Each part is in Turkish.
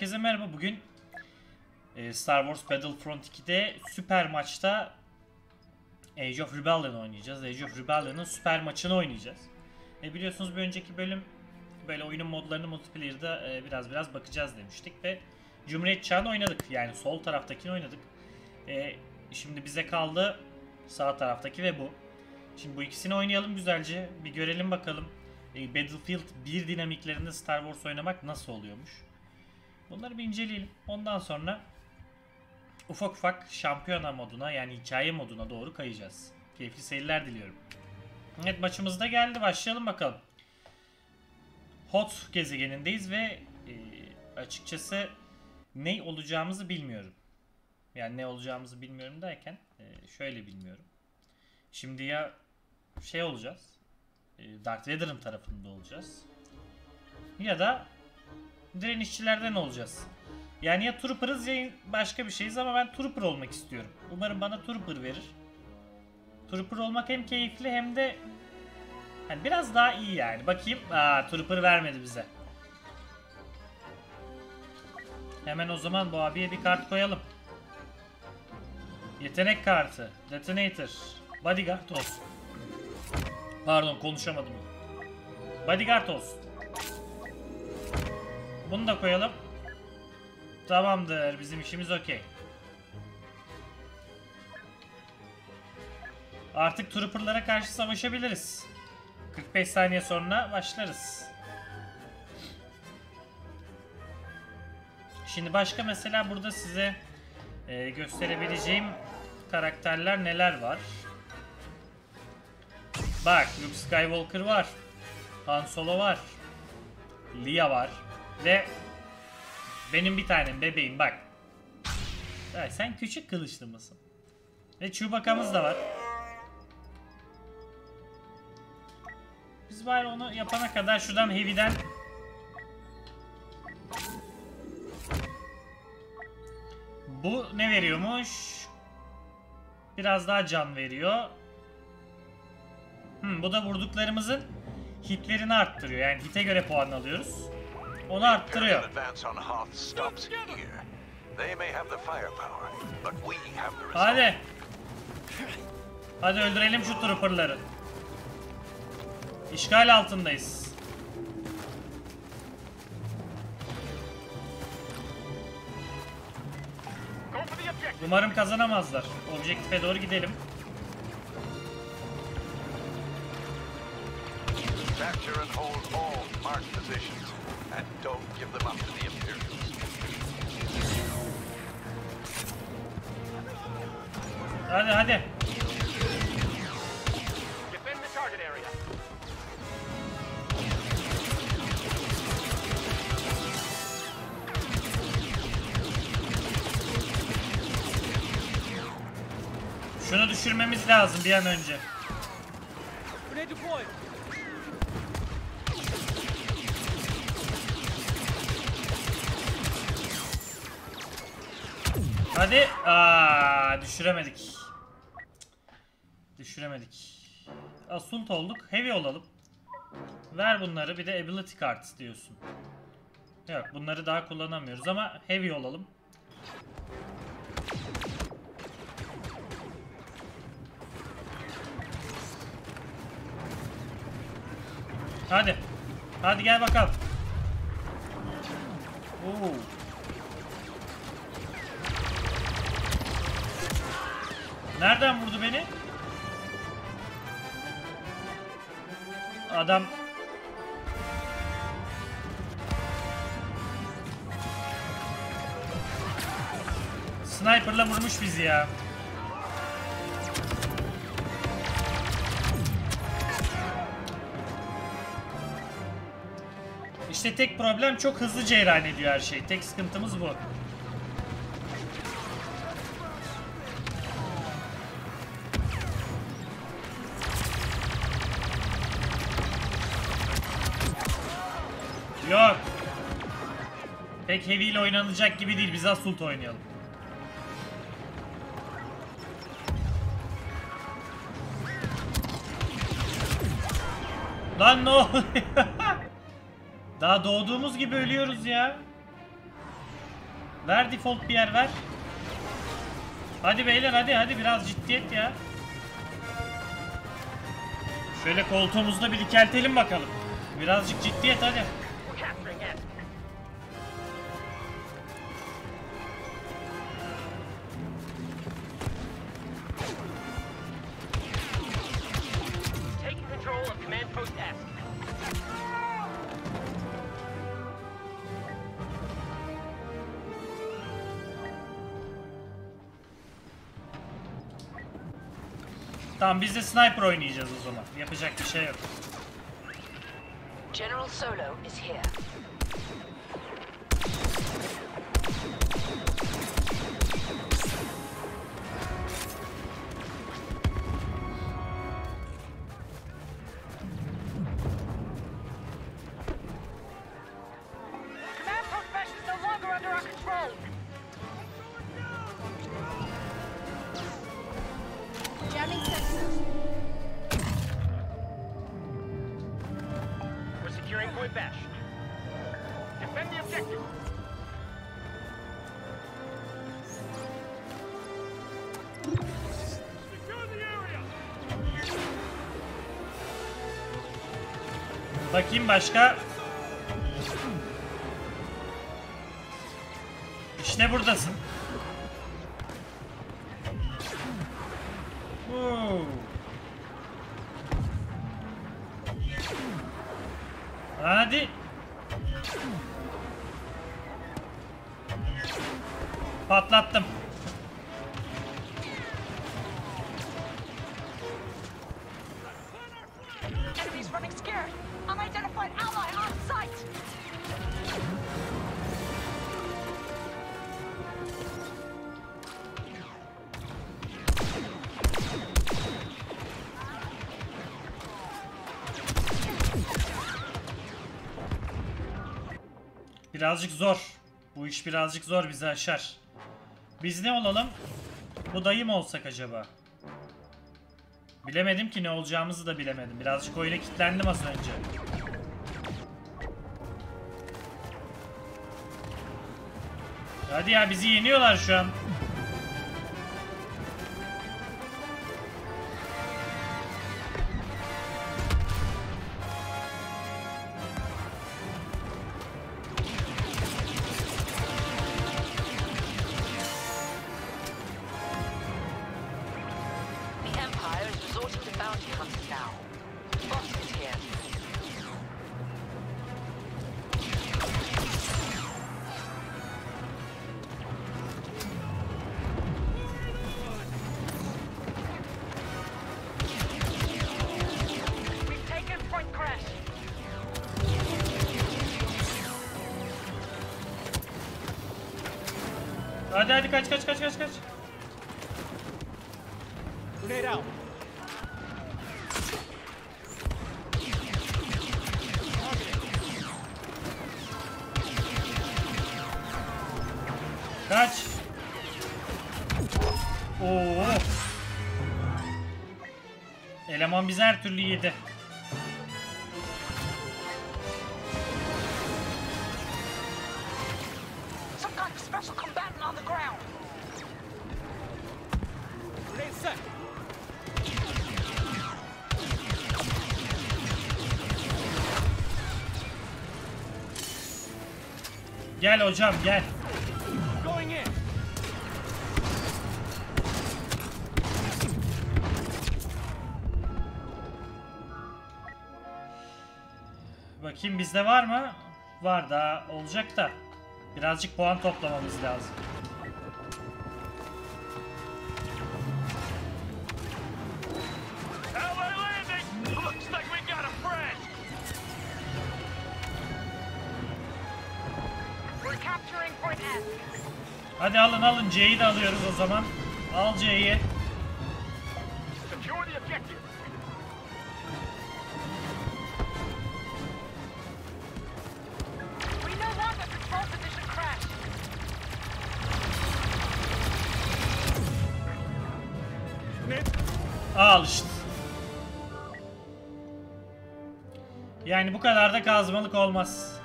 Herkese merhaba. Bugün e, Star Wars Battlefront 2'de süper maçta Age of Rebellion oynayacağız. Age of Rebellion'ın süper maçını oynayacağız. E, biliyorsunuz bir önceki bölüm böyle oyunun modlarını multiplayer'da e, biraz biraz bakacağız demiştik ve Cumhuriyet Çağı'nı oynadık. Yani sol taraftakini oynadık. E, şimdi bize kaldı sağ taraftaki ve bu. Şimdi bu ikisini oynayalım güzelce. Bir görelim bakalım. E, Battlefield 1 dinamiklerinde Star Wars oynamak nasıl oluyormuş. Bunları bir inceleyelim. Ondan sonra ufak ufak şampiyona moduna yani hikaye moduna doğru kayacağız. Keyifli seyirler diliyorum. Evet maçımız da geldi. Başlayalım bakalım. Hot gezegenindeyiz ve e, açıkçası ne olacağımızı bilmiyorum. Yani ne olacağımızı bilmiyorum derken e, şöyle bilmiyorum. Şimdi ya şey olacağız. E, Darth Vader'ın tarafında olacağız. Ya da direnişçilerden olacağız. Yani ya Trooper'ız ya başka bir şeyiz ama ben Trooper olmak istiyorum. Umarım bana Trooper verir. Trooper olmak hem keyifli hem de hani biraz daha iyi yani. Bakayım. Aa Trooper vermedi bize. Hemen o zaman bu abiye bir kart koyalım. Yetenek kartı. Detonator. Bodyguard olsun. Pardon konuşamadım. Bodyguard olsun. Bunu da koyalım. Tamamdır. Bizim işimiz okey. Artık trooperlara karşı savaşabiliriz. 45 saniye sonra başlarız. Şimdi başka mesela burada size e, gösterebileceğim karakterler neler var? Bak Luke Skywalker var. Han Solo var. Leia var. Ve benim bir tanem bebeğim bak. Ya sen küçük kılıçlı mısın? Ve Chewbacca'mız da var. Biz bari onu yapana kadar şuradan Heavy'den Bu ne veriyormuş? Biraz daha can veriyor. Hmm, bu da vurduklarımızın hitlerini arttırıyor. Yani hite göre puan alıyoruz. Onu arttırıyor. Hadi. Hadi öldürelim şu trooperları. İşgal altındayız. Umarım kazanamazlar. Objektife doğru gidelim. Capture and hold all marked positions and don't give them up to the Imperials. Hadi hadi. Defend the target area. Şunu düşürmemiz lazım bir an önce. Hadi. Aa, düşüremedik. Düşüremedik. Assault olduk. Heavy olalım. Ver bunları. Bir de ability cards diyorsun. Yok bunları daha kullanamıyoruz ama heavy olalım. Hadi. Hadi gel bakalım. Oo. Nereden vurdu beni? Adam Sniper'la vurmuş bizi ya. İşte tek problem çok hızlı ceyran ediyor her şey. Tek sıkıntımız bu. Pek heavy ile oynanacak gibi değil. Biz Assault oynayalım. Lan ne? Daha doğduğumuz gibi ölüyoruz ya. Ver default bir yer ver. Hadi beyler hadi hadi biraz ciddiyet ya. Şöyle koltuğumuzda bir dikeltelim bakalım. Birazcık ciddiyet hadi. Tamam biz de sniper oynayacağız o zaman. Yapacak bir şey yok. General Solo is here. Bakayım başka. İşte buradasın. Patlattım. Birazcık zor. Bu iş birazcık zor bizi aşar. Biz ne olalım? Bu dayı mı olsak acaba? Bilemedim ki ne olacağımızı da bilemedim. Birazcık oyuna kilitlendim az önce. Hadi ya bizi yeniyorlar şu an. Hadi hadi kaç kaç kaç kaç kaç. Grenade out. Kaç. Oo. Eleman bizi her türlü yedi. Set. Gel hocam gel. Bakayım bizde var mı? Var daha olacak da. Birazcık puan toplamamız lazım. Hadi alın alın C'yi de alıyoruz o zaman. Al C'yi. Al işte. Yani bu kadar da kazmalık olmaz.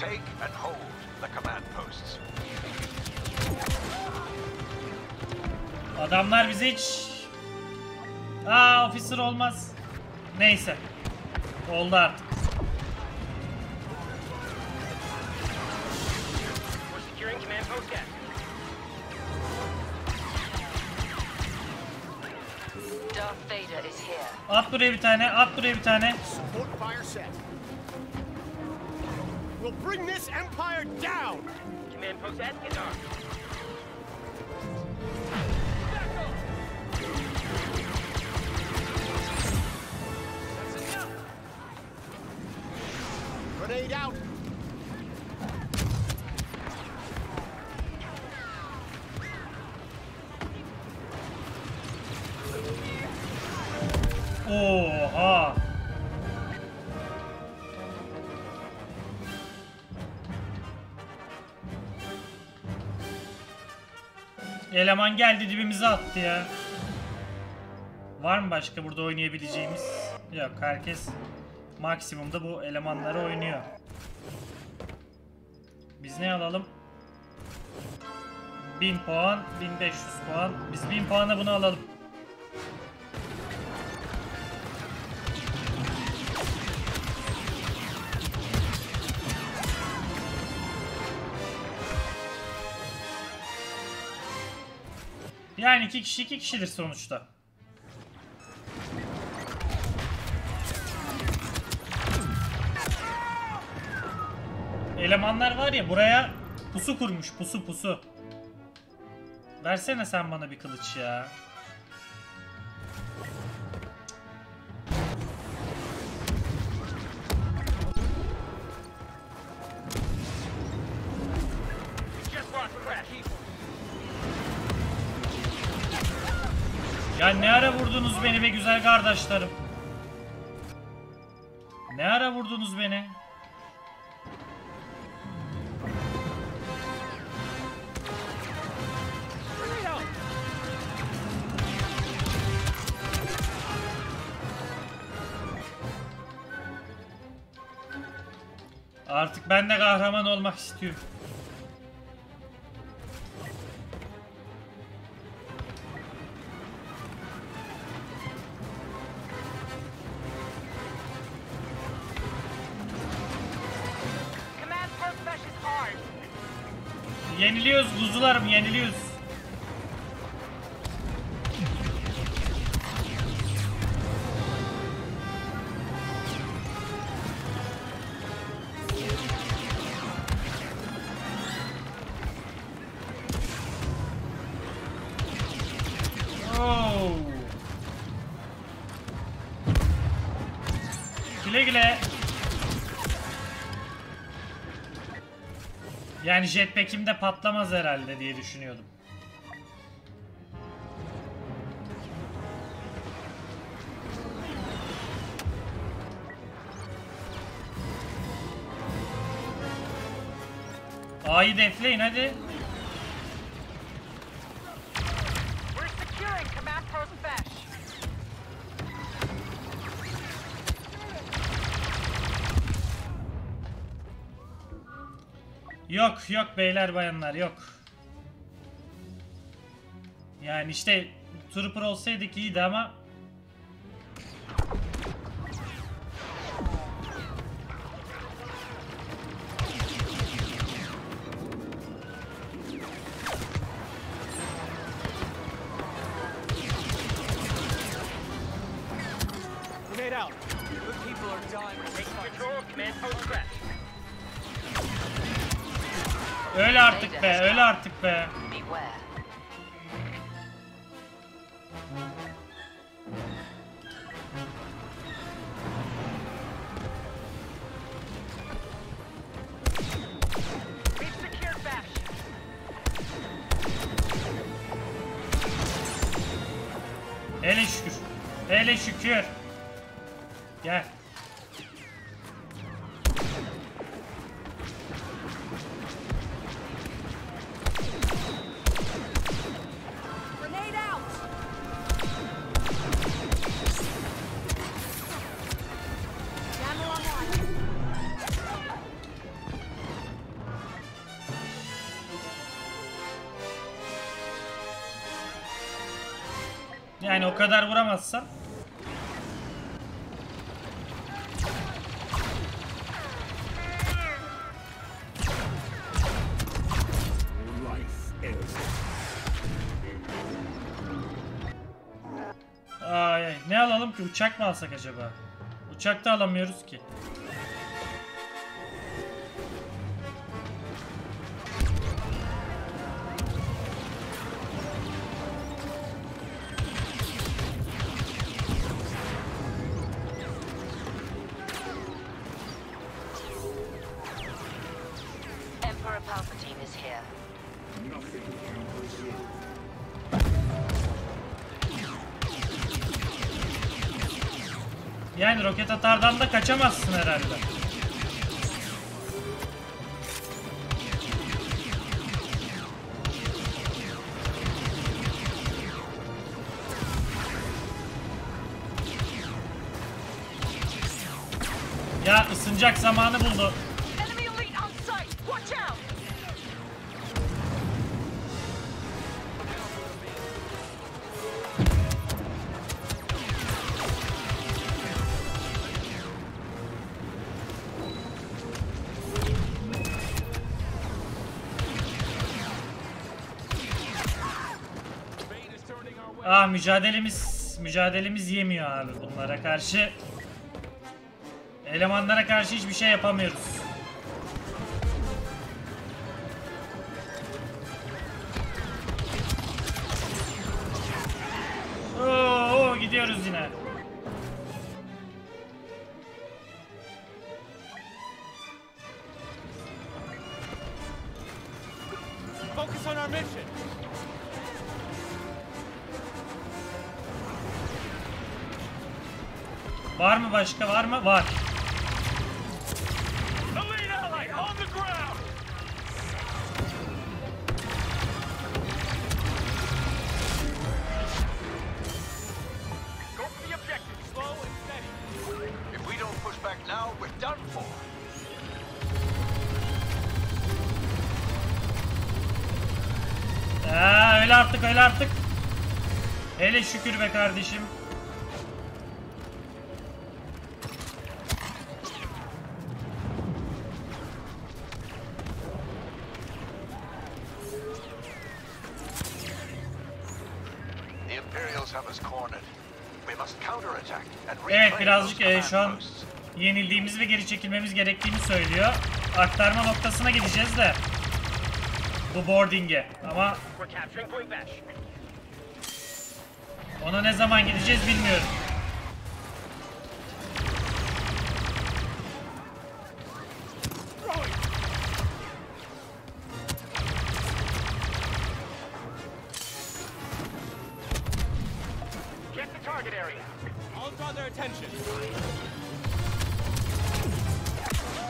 Take and hold the command posts. Adamlar bize hiç... Aa officer olmaz. Neyse. Oldu artık. At buraya bir tane, at buraya bir tane. Support fire set. We'll bring this empire down! Command post is armed. Grenade out! Eleman geldi dibimize attı ya. Var mı başka burada oynayabileceğimiz? Yok herkes maksimumda bu elemanları oynuyor. Biz ne alalım? 1000 puan, 1500 puan. Biz 1000 puana bunu alalım. Yani iki kişi iki kişidir sonuçta. Elemanlar var ya buraya pusu kurmuş pusu pusu. Versene sen bana bir kılıç ya. Ya ne ara vurdunuz beni be güzel kardeşlerim. Ne ara vurdunuz beni? Artık ben de kahraman olmak istiyorum. Yeniliyoruz kuzularım yeniliyoruz. Yani jetpack'im de patlamaz herhalde diye düşünüyordum. A'yı defleyin hadi. Yok yok beyler bayanlar yok. Yani işte Trooper olsaydık iyiydi ama be öyle artık be. Hele şükür. Hele şükür. Gel. Ay, ay. ne alalım ki? Uçak mı alsak acaba? Uçak da alamıyoruz ki. Yani roket atardan da kaçamazsın herhalde. Ya ısınacak zamanı buldu. Ah mücadelemiz mücadelemiz yemiyor abi bunlara karşı. Elemanlara karşı hiçbir şey yapamıyoruz. Oo, gidiyoruz yine. Var mı başka var mı? Var. Aa, öyle artık öyle artık. Hele şükür be kardeşim. Evet birazcık e, şu an yenildiğimiz ve geri çekilmemiz gerektiğini söylüyor. Aktarma noktasına gideceğiz de. Bu boarding'e. Ama ona ne zaman gideceğiz bilmiyorum.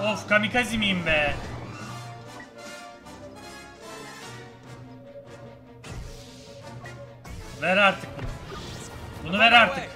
Of kamikaze miyim be? Ver artık bunu. Bunu ver artık.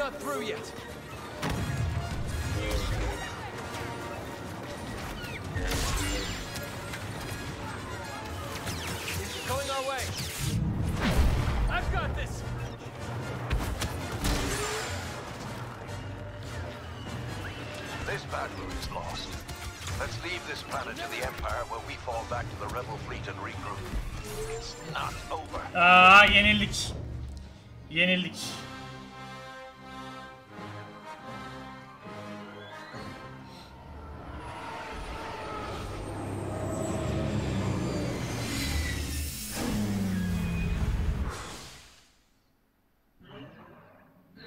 Not through yet.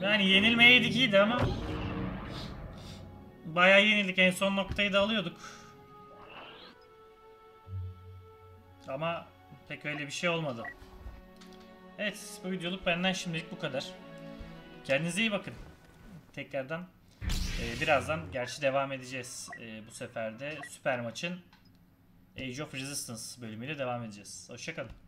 Yani yenilmeyeydik iyiydi ama Bayağı yenildik en son noktayı da alıyorduk. Ama pek öyle bir şey olmadı. Evet bu videoluk benden şimdilik bu kadar. Kendinize iyi bakın. Tekrardan e, birazdan gerçi devam edeceğiz e, bu sefer de süper maçın Age of Resistance bölümüyle devam edeceğiz. Hoşçakalın.